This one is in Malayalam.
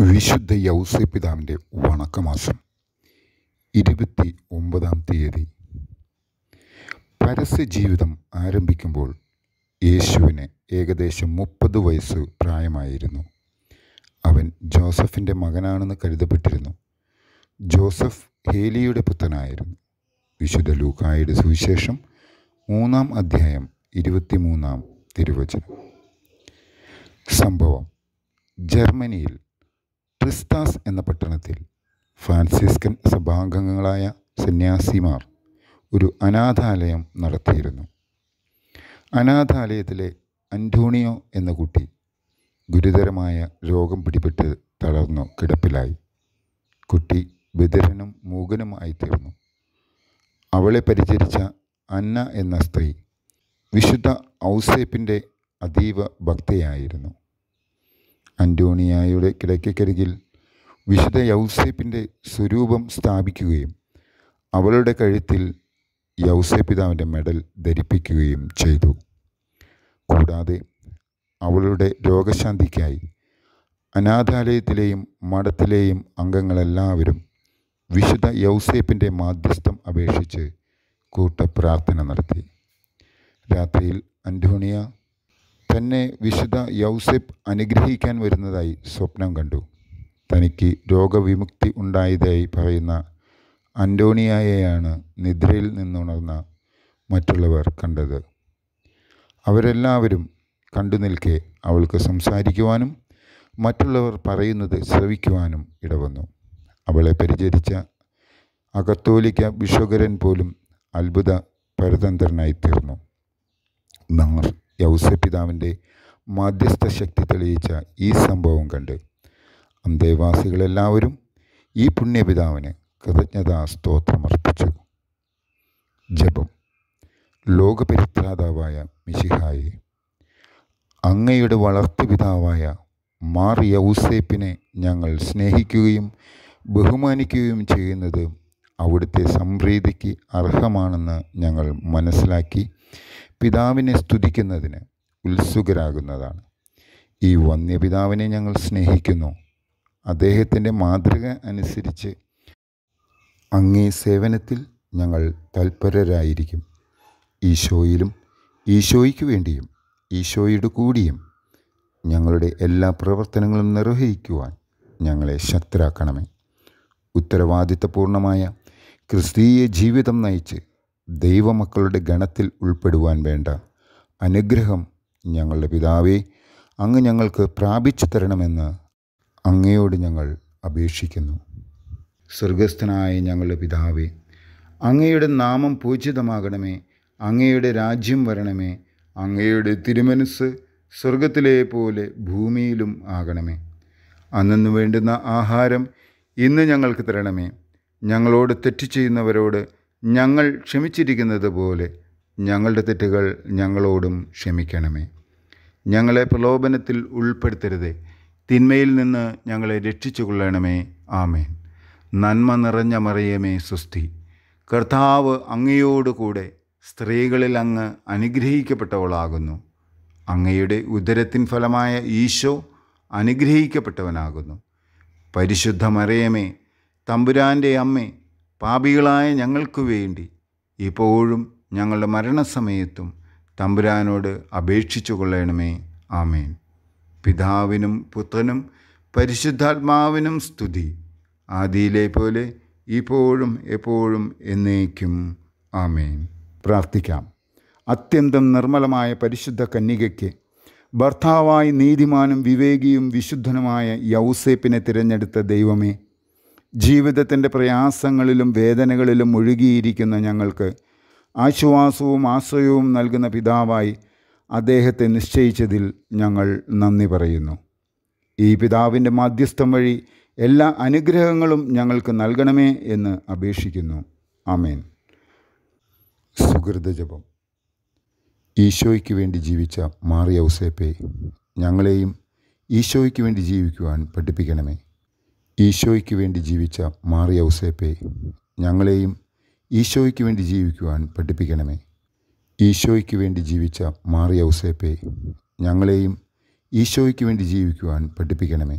വിശുദ്ധ യൗസപിതാവിന്റെ വണക്കമാസം ഇരുപത്തി ഒമ്പതാം തീയതി. പരസ്യ ജീവിതം ആരംഭിക്കുമ്പോൾ യേശുവിന് ഏകദേശം മുപ്പത് വയസ്സ് പ്രായമായിരുന്നു. അവൻ ജോസഫിന്റെ മകനാണെന്ന് കരുതപ്പെട്ടിരുന്നു. ജോസഫ് ഹേലിയുടെ പുത്രനായിരുന്നു. വിശുദ്ധ ലൂക്കായുടെ സുവിശേഷം മൂന്നാം അധ്യായം ഇരുപത്തിമൂന്നാം തിരുവചനം. സംഭവം ജർമ്മനിയിൽ ട്രിസ്താസ് എന്ന പട്ടണത്തിൽ ഫ്രാൻസിസ്കൻ സഭാംഗങ്ങളായ സന്യാസിമാർ ഒരു അനാഥാലയം നടത്തിയിരുന്നു. അനാഥാലയത്തിലെ അന്റോണിയോ എന്ന കുട്ടി ഗുരുതരമായ രോഗം പിടിപെട്ട് തളർന്നു കിടപ്പിലായി. കുട്ടി ബദിരനും മൂകനുമായി തീർന്നു. അവളെ പരിചരിച്ച അന്ന എന്ന സ്ത്രീ വിശുദ്ധ ഔസേപ്പിന്റെ അതീവ ഭക്തയായിരുന്നു. അന്റോണിയായുടെ കിടക്കക്കരികിൽ വിശുദ്ധ യൗസേപ്പിന്റെ സ്വരൂപം സ്ഥാപിക്കുകയും അവളുടെ കഴുത്തിൽ യൗസേപ്പിതാവിന്റെ മെഡൽ ധരിപ്പിക്കുകയും ചെയ്തു. കൂടാതെ അവളുടെ രോഗശാന്തിക്കായി അനാഥാലയത്തിലെയും മഠത്തിലെയും അംഗങ്ങളെല്ലാവരും വിശുദ്ധ യൗസേപ്പിന്റെ മാധ്യസ്ഥം അപേക്ഷിച്ച് കൂട്ടപ്രാർത്ഥന നടത്തി. രാത്രിയിൽ അന്റോണിയ തന്നെ വിശുദ്ധ യൗസെപ്പ് അനുഗ്രഹിക്കാൻ വരുന്നതായി സ്വപ്നം കണ്ടു. തനിക്ക് രോഗവിമുക്തി ഉണ്ടായതായി പറയുന്ന അന്റോണിയായെയാണ് നിദ്രയിൽ നിന്നുണർന്ന മറ്റുള്ളവർ കണ്ടത്. അവരെല്ലാവരും കണ്ടു നിൽക്കെ അവൾക്ക് സംസാരിക്കുവാനും മറ്റുള്ളവർ പറയുന്നത് ശ്രവിക്കുവാനും ഇടവന്നു. അവളെ പരിചരിച്ച അകത്തോലിക്ക വിശ്വകരൻ പോലും അത്ഭുത പരതന്ത്രനായി തീർന്നു. നാർ യൗസപിതാവിന്റെ മാധ്യസ്ഥ ശക്തി തെളിയിച്ച ഈ സംഭവം കണ്ട് അന്തേവാസികളെല്ലാവരും ഈ പുണ്യപിതാവിന് കൃതജ്ഞതാ സ്തോത്രമർപ്പിച്ചു ജപം. ലോകപരിത്രാതാവായ മിശിഹായെ അങ്ങയുടെ വളർത്തുപിതാവായ മാർ യൗസേപ്പിനെ ഞങ്ങൾ സ്നേഹിക്കുകയും ബഹുമാനിക്കുകയും ചെയ്യുന്നത് അവിടുത്തെ സംപ്രീതിക്ക് അർഹമാണെന്ന് ഞങ്ങൾ മനസ്സിലാക്കി പിതാവിനെ സ്തുതിക്കുന്നതിന് ഉത്സുകരാകുന്നതാണ്. ഈ വന്യപിതാവിനെ ഞങ്ങൾ സ്നേഹിക്കുന്നു. അദ്ദേഹത്തിന്റെ മാതൃക അനുസരിച്ച് അങ്ങേ സേവനത്തിൽ ഞങ്ങൾ തൽപരരായിരിക്കും. ഈശോയിലും ഈശോയ്ക്ക് വേണ്ടിയും ഈശോയുടെ കൂടിയും ഞങ്ങളുടെ എല്ലാ പ്രവർത്തനങ്ങളും നിർവഹിക്കുവാൻ ഞങ്ങളെ ശക്തരാക്കണമേ. ഉത്തരവാദിത്തപൂർണമായ ക്രിസ്തീയ ജീവിതം നയിച്ച് ദൈവമക്കളുടെ ഗണത്തിൽ ഉൾപ്പെടുവാൻ വേണ്ട. അനുഗ്രഹം ഞങ്ങളുടെ പിതാവേ അങ്ങ് ഞങ്ങൾക്ക് പ്രാപിച്ചു തരണമെന്ന് അങ്ങയോട് ഞങ്ങൾ അപേക്ഷിക്കുന്നു. സ്വർഗസ്ഥനായ ഞങ്ങളുടെ പിതാവേ അങ്ങയുടെ നാമം പൂജിതമാകണമേ അങ്ങയുടെ രാജ്യം വരണമേ അങ്ങയുടെ തിരുമനസ് സ്വർഗത്തിലെ പോലെ ഭൂമിയിലും ആകണമേ. അന്നു വേണ്ടുന്ന ആഹാരം ഇന്ന് ഞങ്ങൾക്ക് തരണമേ. ഞങ്ങളോട് തെറ്റ് ചെയ്യുന്നവരോട് ഞങ്ങൾ ക്ഷമിച്ചിരിക്കുന്നത് പോലെ ഞങ്ങളുടെ തെറ്റുകൾ ഞങ്ങളോടും ക്ഷമിക്കണമേ. ഞങ്ങളെ പ്രലോഭനത്തിൽ ഉൾപ്പെടുത്തരുതേ. തിന്മയിൽ നിന്ന് ഞങ്ങളെ രക്ഷിച്ചു കൊള്ളണമേ ആമേൻ. നന്മ നിറഞ്ഞ മറിയമേ സുസ്ഥി കർത്താവ് അങ്ങയോടുകൂടെ സ്ത്രീകളിൽ അങ്ങ് അനുഗ്രഹിക്കപ്പെട്ടവളാകുന്നു. അങ്ങയുടെ ഉദരത്തിൻ ഫലമായ ഈശോ അനുഗ്രഹിക്കപ്പെട്ടവനാകുന്നു. പരിശുദ്ധ മറിയമേ തമ്പുരാന്റെ അമ്മേ പാപികളായ ഞങ്ങൾക്ക് വേണ്ടി ഇപ്പോഴും ഞങ്ങളുടെ മരണസമയത്തും തമ്പുരാനോട് അപേക്ഷിച്ചു കൊള്ളണമേ. ആമേൻ. പിതാവിനും പുത്രനും പരിശുദ്ധാത്മാവിനും സ്തുതി. ആദിയിലെ പോലെ ഇപ്പോഴും എപ്പോഴും എന്നേക്കും. ആമേൻ. പ്രാർത്ഥിക്കാം. അത്യന്തം നിർമ്മലമായ പരിശുദ്ധ കന്യകയ്ക്ക് ഭർത്താവായി നീതിമാനും വിവേകിയും വിശുദ്ധനുമായ യൗസേപ്പിനെ തിരഞ്ഞെടുത്ത ദൈവമേ ജീവിതത്തിന്റെ പ്രയാസങ്ങളിലും വേദനകളിലും മുഴുകിയിരിക്കുന്ന ഞങ്ങൾക്ക് ആശ്വാസവും ആശ്രയവും നൽകുന്ന പിതാവായി അദ്ദേഹത്തെ നിശ്ചയിച്ചതിൽ ഞങ്ങൾ നന്ദി പറയുന്നു. ഈ പിതാവിന്റെ മാധ്യസ്ഥം വഴി എല്ലാ അനുഗ്രഹങ്ങളും ഞങ്ങൾക്ക് നൽകണമേ എന്ന് അപേക്ഷിക്കുന്നു. ആമേൻ. സുഹൃതജപം ഈശോയ്ക്ക് വേണ്ടി ജീവിച്ച മാറിയ ഔസേപ്പെ ഞങ്ങളെയും ഈശോയ്ക്ക് വേണ്ടി ജീവിക്കുവാൻ പഠിപ്പിക്കണമേ. ഈശോയ്ക്ക് വേണ്ടി ജീവിച്ച മാറിയ ഔസേപ്പെ ഞങ്ങളെയും ഈശോയ്ക്ക് വേണ്ടി ജീവിക്കുവാൻ പഠിപ്പിക്കണമേ. ഈശോയ്ക്ക് വേണ്ടി ജീവിച്ച മാറിയ ഔസേപ്പെ ഞങ്ങളെയും ഈശോയ്ക്ക് വേണ്ടി ജീവിക്കുവാൻ പഠിപ്പിക്കണമേ.